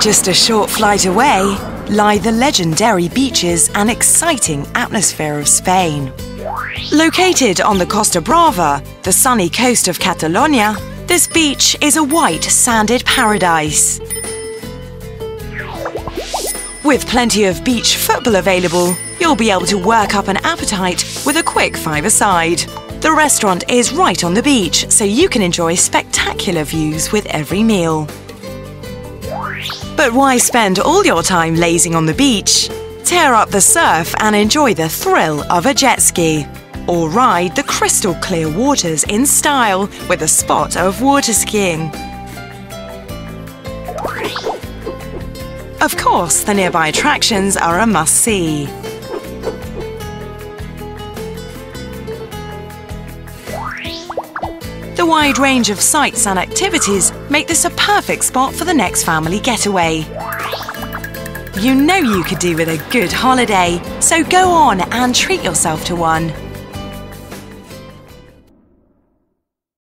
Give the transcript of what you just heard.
Just a short flight away lie the legendary beaches and exciting atmosphere of Spain. Located on the Costa Brava, the sunny coast of Catalonia, this beach is a white, sanded paradise. With plenty of beach football available, you'll be able to work up an appetite with a quick five-a-side. The restaurant is right on the beach, so you can enjoy spectacular views with every meal. But why spend all your time lazing on the beach? Tear up the surf and enjoy the thrill of a jet ski. Or ride the crystal clear waters in style with a spot of water skiing. Of course, the nearby attractions are a must see. The wide range of sights and activities make this a perfect spot for the next family getaway. You know you could do with a good holiday, so go on and treat yourself to one.